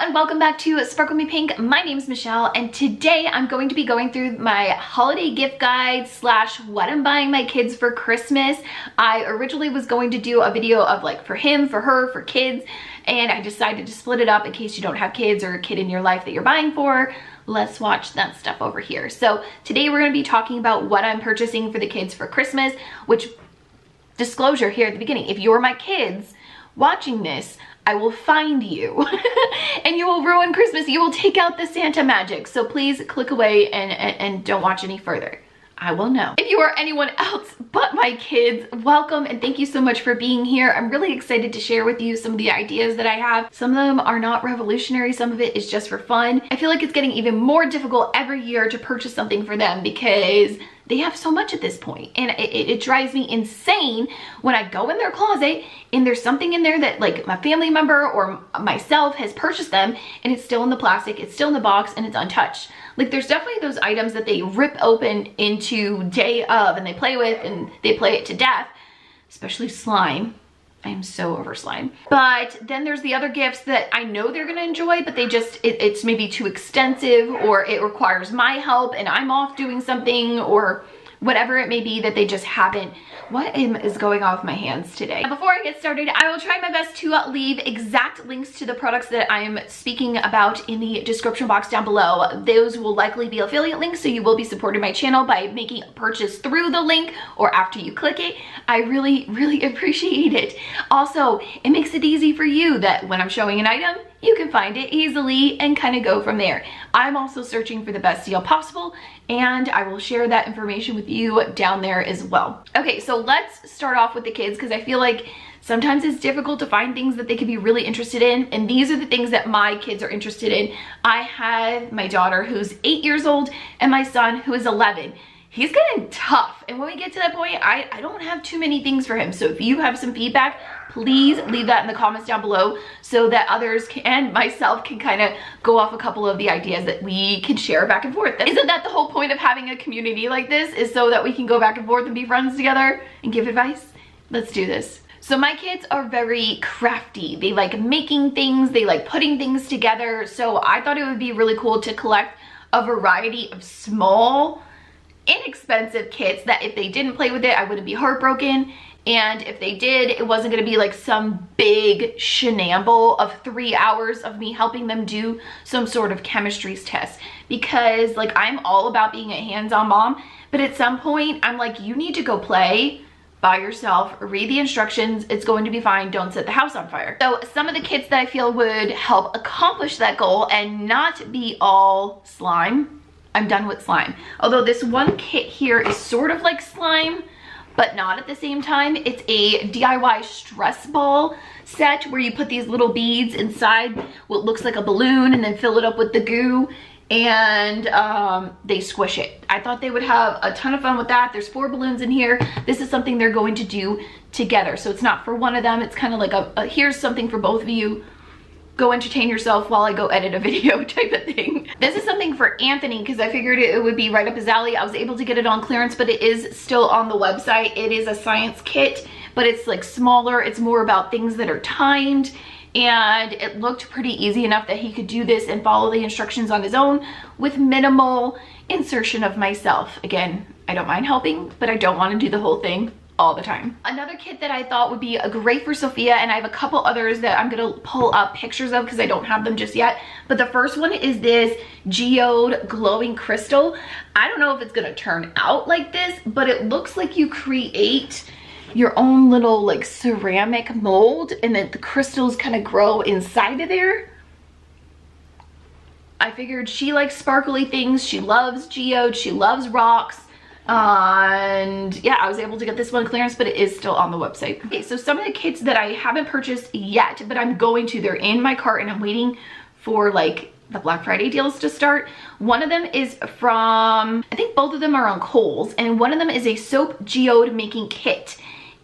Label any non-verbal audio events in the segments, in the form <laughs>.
and welcome back to Sparkle Me Pink. My name is Michelle and today I'm going to be going through my holiday gift guide slash what I'm buying my kids for Christmas. I originally was going to do a video of like for him, for her, for kids and I decided to split it up in case you don't have kids or a kid in your life that you're buying for. Let's watch that stuff over here. So today we're going to be talking about what I'm purchasing for the kids for Christmas, which disclosure here at the beginning, if you're my kids watching this, I will find you <laughs> and you will ruin Christmas. You will take out the Santa magic. So please click away and, and, and don't watch any further. I will know. If you are anyone else but my kids, welcome and thank you so much for being here. I'm really excited to share with you some of the ideas that I have. Some of them are not revolutionary, some of it is just for fun. I feel like it's getting even more difficult every year to purchase something for them because they have so much at this point and it, it, drives me insane when I go in their closet and there's something in there that like my family member or myself has purchased them and it's still in the plastic, it's still in the box and it's untouched. Like there's definitely those items that they rip open into day of and they play with and they play it to death, especially slime. I am so over slime. But then there's the other gifts that I know they're gonna enjoy, but they just, it, it's maybe too extensive or it requires my help and I'm off doing something or whatever it may be that they just haven't what is going on with my hands today? Before I get started, I will try my best to leave exact links to the products that I am speaking about in the description box down below. Those will likely be affiliate links, so you will be supporting my channel by making a purchase through the link or after you click it. I really, really <laughs> appreciate it. Also, it makes it easy for you that when I'm showing an item, you can find it easily and kind of go from there. I'm also searching for the best deal possible and I will share that information with you down there as well. Okay, so let's start off with the kids because I feel like sometimes it's difficult to find things that they could be really interested in and these are the things that my kids are interested in. I have my daughter who's eight years old and my son who is 11 he's getting tough. And when we get to that point, I, I don't have too many things for him. So if you have some feedback, please leave that in the comments down below so that others can, and myself can kind of go off a couple of the ideas that we can share back and forth. Isn't that the whole point of having a community like this is so that we can go back and forth and be friends together and give advice? Let's do this. So my kids are very crafty. They like making things, they like putting things together. So I thought it would be really cool to collect a variety of small inexpensive kits that if they didn't play with it, I wouldn't be heartbroken. And if they did, it wasn't gonna be like some big shenamble of three hours of me helping them do some sort of chemistry test. Because like I'm all about being a hands-on mom, but at some point I'm like, you need to go play by yourself, read the instructions, it's going to be fine, don't set the house on fire. So some of the kits that I feel would help accomplish that goal and not be all slime I'm done with slime. Although this one kit here is sort of like slime, but not at the same time. It's a DIY stress ball set where you put these little beads inside what looks like a balloon and then fill it up with the goo and um, they squish it. I thought they would have a ton of fun with that. There's four balloons in here. This is something they're going to do together. So it's not for one of them. It's kind of like a, a here's something for both of you go entertain yourself while I go edit a video <laughs> type of thing. This is something for Anthony because I figured it would be right up his alley. I was able to get it on clearance, but it is still on the website. It is a science kit, but it's like smaller. It's more about things that are timed and it looked pretty easy enough that he could do this and follow the instructions on his own with minimal insertion of myself. Again, I don't mind helping, but I don't want to do the whole thing all the time. Another kit that I thought would be a great for Sophia, and I have a couple others that I'm gonna pull up pictures of because I don't have them just yet. But the first one is this geode glowing crystal. I don't know if it's gonna turn out like this, but it looks like you create your own little like ceramic mold and then the crystals kind of grow inside of there. I figured she likes sparkly things. She loves geode. She loves rocks and yeah i was able to get this one clearance but it is still on the website okay so some of the kits that i haven't purchased yet but i'm going to they're in my cart and i'm waiting for like the Black Friday deals to start. One of them is from, I think both of them are on Kohl's, and one of them is a soap geode making kit.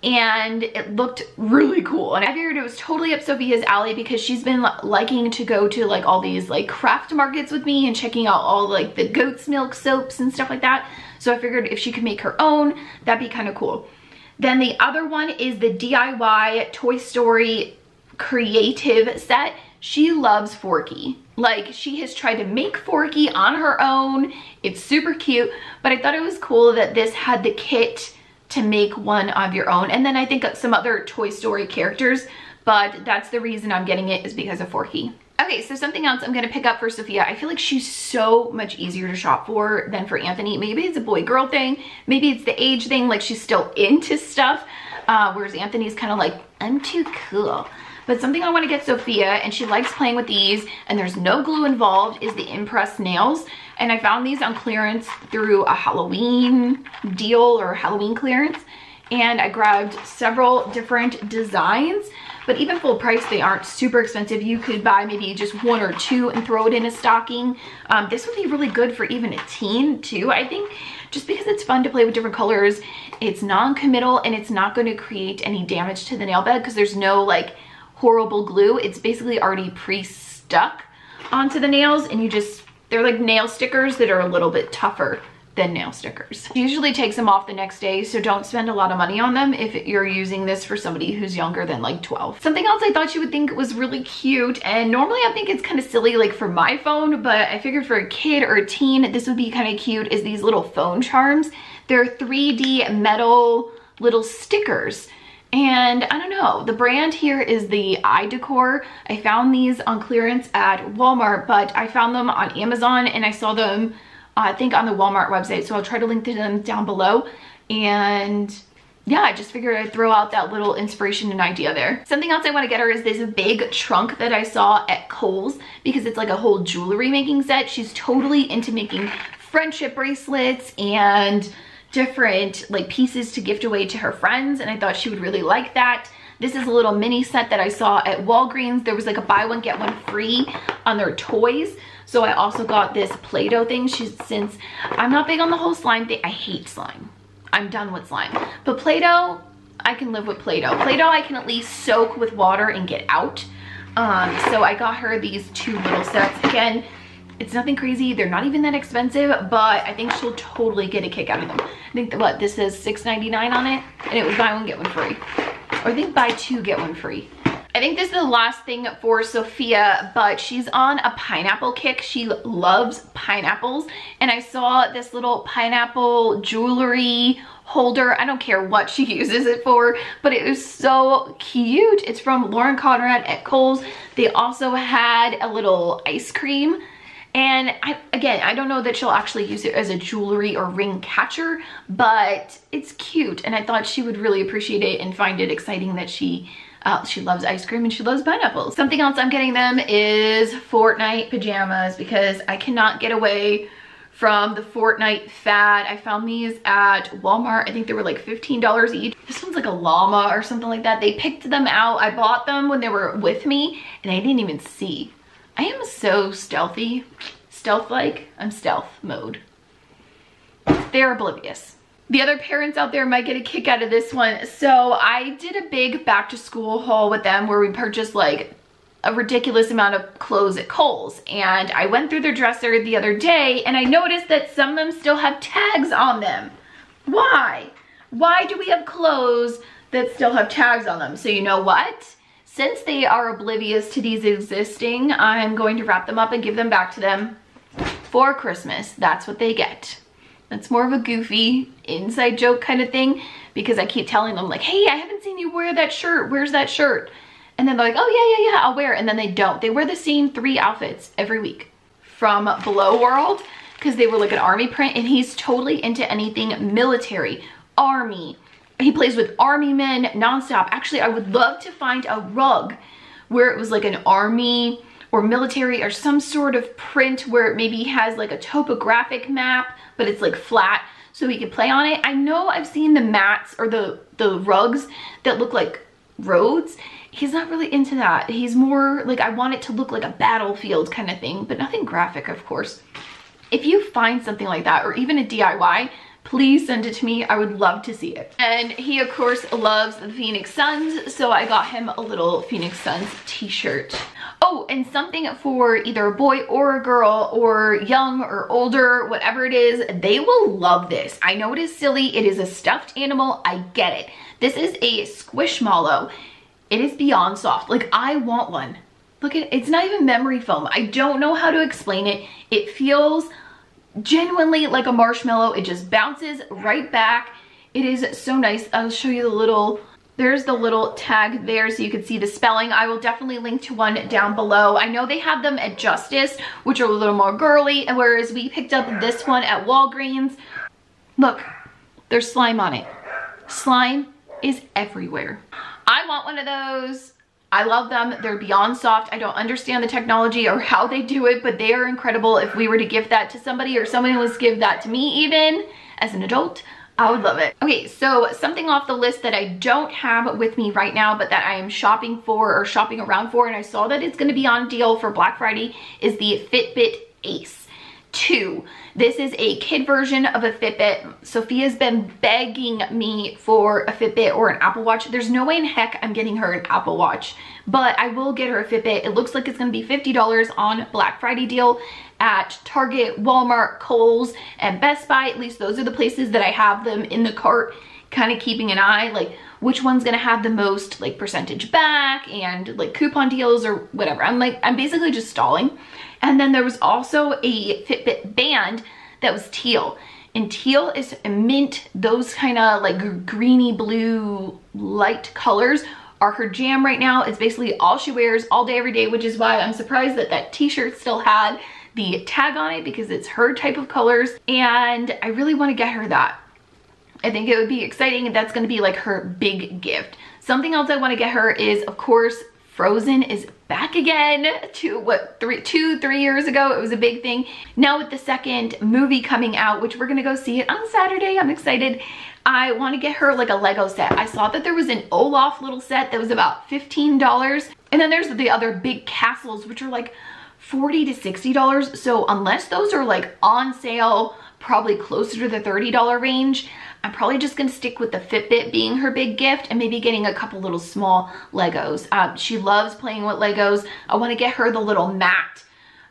And it looked really cool. And I figured it was totally up Sophia's alley because she's been liking to go to like all these like craft markets with me and checking out all like the goat's milk soaps and stuff like that. So I figured if she could make her own, that'd be kind of cool. Then the other one is the DIY Toy Story creative set. she loves Forky. Like she has tried to make Forky on her own. It's super cute, but I thought it was cool that this had the kit to make one of your own. And then I think some other Toy Story characters, but that's the reason I'm getting it is because of Forky. Okay, so something else I'm gonna pick up for Sophia. I feel like she's so much easier to shop for than for Anthony. Maybe it's a boy-girl thing. Maybe it's the age thing, like she's still into stuff. Uh, whereas Anthony's kind of like, I'm too cool. But something I want to get Sophia, and she likes playing with these, and there's no glue involved, is the Impress nails. And I found these on clearance through a Halloween deal or Halloween clearance. And I grabbed several different designs but even full price they aren't super expensive you could buy maybe just one or two and throw it in a stocking um, this would be really good for even a teen too i think just because it's fun to play with different colors it's non-committal and it's not going to create any damage to the nail bed because there's no like horrible glue. It's basically already pre-stuck onto the nails and you just, they're like nail stickers that are a little bit tougher than nail stickers. usually takes them off the next day, so don't spend a lot of money on them if you're using this for somebody who's younger than like 12. Something else I thought you would think was really cute, and normally I think it's kind of silly like for my phone, but I figured for a kid or a teen, this would be kind of cute, is these little phone charms. They're 3D metal little stickers and I don't know, the brand here is the iDecoz. I found these on clearance at Walmart, but I found them on Amazon and I saw them, uh, I think on the Walmart website. So I'll try to link to them down below. And yeah, I just figured I'd throw out that little inspiration and idea there. Something else I want to get her is this big trunk that I saw at Kohl's because it's like a whole jewelry making set. She's totally into making friendship bracelets and different like pieces to gift away to her friends and I thought she would really like that. This is a little mini set that I saw at Walgreens. There was like a buy one get one free on their toys. So I also got this Play-Doh thing. She's since I'm not big on the whole slime thing. I hate slime. I'm done with slime. But Play-Doh, I can live with Play-Doh. Play-Doh I can at least soak with water and get out. Um, so I got her these two little sets. Again, it's nothing crazy. They're not even that expensive, but I think she'll totally get a kick out of them. I think, that, what, this is $6.99 on it, and it was buy one, get one free. Or I think buy two, get one free. I think this is the last thing for Sophia, but she's on a pineapple kick. She loves pineapples. And I saw this little pineapple jewelry holder. I don't care what she <laughs> uses it for, but it was so cute. It's from Lauren Conrad at Kohl's. They also had a little ice cream and I, again, I don't know that she'll actually use it as a jewelry or ring catcher, but it's cute. And I thought she would really appreciate it and find it exciting that she uh, she loves ice cream and she loves pineapples. Something else I'm getting them is Fortnite pajamas because I cannot get away from the Fortnite fad. I found these at Walmart. I think they were like $15 each. This one's like a llama or something like that. They picked them out. I bought them when they were with me and I didn't even see. I am so stealthy, stealth-like, I'm stealth mode. They're oblivious. The other parents out there might get a kick out of this one. So I did a big back to school haul with them where we purchased like a ridiculous amount of clothes at Kohl's. And I went through their dresser the other day and I noticed that some of them still have tags on them. Why? Why do we have clothes that still have tags on them? So you know what? Since they are oblivious to these existing, I'm going to wrap them up and give them back to them for Christmas. That's what they get. That's more of a goofy inside joke kind of thing because I keep telling them like, hey, I haven't seen you wear that shirt. Where's that shirt? And then they're like, oh yeah, yeah, yeah, I'll wear it. And then they don't. They wear the same three outfits every week from Below World because they were like an army print and he's totally into anything military, army, he plays with army men nonstop. Actually, I would love to find a rug where it was like an army or military or some sort of print where it maybe has like a topographic map, but it's like flat so he could play on it. I know I've seen the mats or the, the rugs that look like roads. He's not really into that. He's more like, I want it to look like a battlefield kind of thing, but nothing graphic, of course. If you find something like that, or even a DIY, please send it to me. I would love to see it. And he of course loves the Phoenix Suns, so I got him a little Phoenix Suns t-shirt. Oh, and something for either a boy or a girl or young or older, whatever it is, they will love this. I know it is silly. It is a stuffed animal. I get it. This is a Squishmallow. It is beyond soft. Like I want one. look at, it. it's not even memory foam. I don't know how to explain it. It feels genuinely like a marshmallow. It just bounces right back. It is so nice. I'll show you the little there's the little tag there so you can see the spelling. I will definitely link to one down below. I know they have them at Justice, which are a little more girly, whereas we picked up this one at Walgreens. Look, there's slime on it. Slime is everywhere. I want one of those. I love them. They're beyond soft. I don't understand the technology or how they do it, but they are incredible. If we were to give that to somebody or someone was to give that to me even as an adult, I would love it. Okay, so something off the list that I don't have with me right now, but that I am shopping for or shopping around for, and I saw that it's gonna be on deal for Black Friday, is the Fitbit Ace 2. This is a kid version of a Fitbit. Sophia's been begging me for a Fitbit or an Apple Watch. There's no way in heck I'm getting her an Apple Watch, but I will get her a Fitbit. It looks like it's gonna be $50 on Black Friday deal at Target, Walmart, Kohl's, and Best Buy. At least those are the places that I have them in the cart, kind of keeping an eye, like which one's gonna have the most like percentage back and like coupon deals or whatever. I'm like, I'm basically just stalling. And then there was also a Fitbit band that was teal. And teal is mint, those kind of like greeny blue light colors are her jam right now. It's basically all she wears all day, every day, which is why I'm surprised that that t-shirt still had the tag on it because it's her type of colors and I really want to get her that. I think it would be exciting that's going to be like her big gift. Something else I want to get her is of course Frozen is back again to what three two three years ago it was a big thing now with the second movie coming out which we're gonna go see it on Saturday I'm excited I want to get her like a Lego set I saw that there was an Olaf little set that was about $15 and then there's the other big castles which are like 40 to $60. So unless those are like on sale, probably closer to the $30 range, I'm probably just gonna stick with the Fitbit being her big gift and maybe getting a couple little small Legos. Um, she loves playing with Legos. I wanna get her the little mat.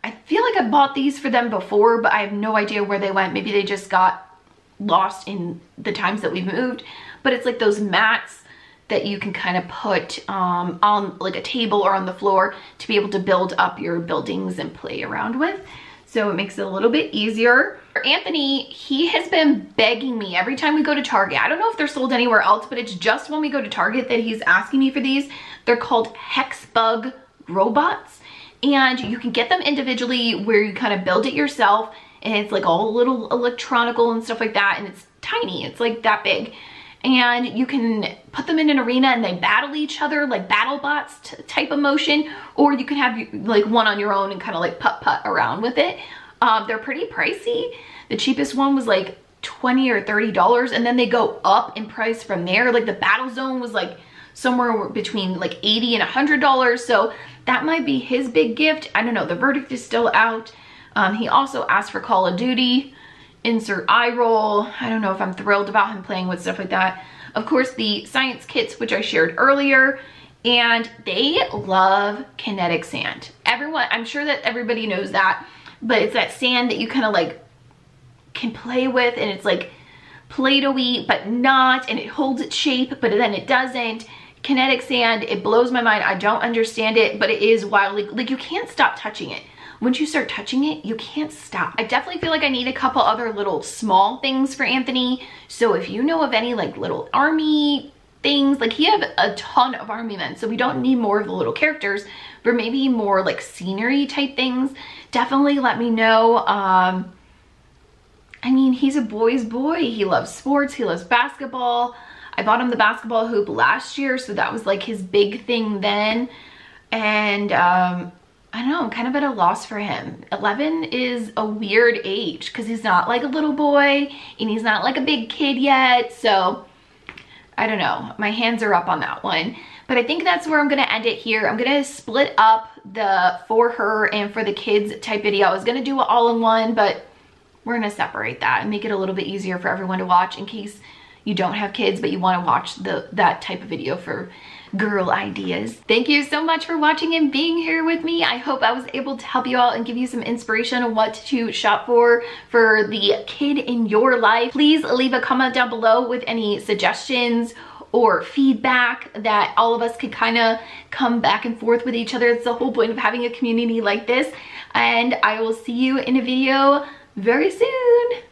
I feel like I bought these for them before, but I have no idea where they went. Maybe they just got lost in the times that we've moved. But it's like those mats that you can kind of put um, on like a table or on the floor to be able to build up your buildings and play around with. So it makes it a little bit easier. For Anthony, he has been begging me every time we go to Target. I don't know if they're sold anywhere else, but it's just when we go to Target that he's asking me for these. They're called Hexbug robots and you can get them individually where you kind of build it yourself and it's like all little electronical and stuff like that and it's tiny. It's like that big and you can put them in an arena and they battle each other like battle bots type of motion or you can have like one on your own and kind of like putt putt around with it. Um, they're pretty pricey. The cheapest one was like 20 or 30 dollars and then they go up in price from there. Like the battle zone was like somewhere between like 80 and 100 dollars so that might be his big gift. I don't know. The verdict is still out. Um, he also asked for call of duty insert eye roll. I don't know if I'm thrilled about him playing with stuff like that. Of course, the science kits, which I shared earlier, and they love kinetic sand. Everyone, I'm sure that everybody knows that, but it's that sand that you kind of like can play with and it's like Play-Doh-y, but not, and it holds its shape, but then it doesn't. Kinetic sand, it blows my mind. I don't understand it, but it is wildly, like you can't stop touching it once you start touching it, you can't stop. I definitely feel like I need a couple other little small things for Anthony. So if you know of any like little army things, like he have a ton of army men, so we don't need more of the little characters, but maybe more like scenery type things, definitely let me know. Um, I mean, he's a boy's boy. He loves sports, he loves basketball. I bought him the basketball hoop last year, so that was like his big thing then. And um, I don't know, I'm kind of at a loss for him. 11 is a weird age because he's not like a little boy and he's not like a big kid yet. So I don't know, my hands are up on that one. But I think that's where I'm gonna end it here. I'm gonna split up the for her and for the kids type video. I was gonna do it all in one, but we're gonna separate that and make it a little bit easier for everyone to watch in case you don't have kids but you wanna watch the that type of video for girl ideas. Thank you so much for watching and being here with me. I hope I was able to help you out and give you some inspiration on what to shop for for the kid in your life. Please leave a comment down below with any suggestions or feedback that all of us could kind of come back and forth with each other. It's the whole point of having a community like this. And I will see you in a video very soon.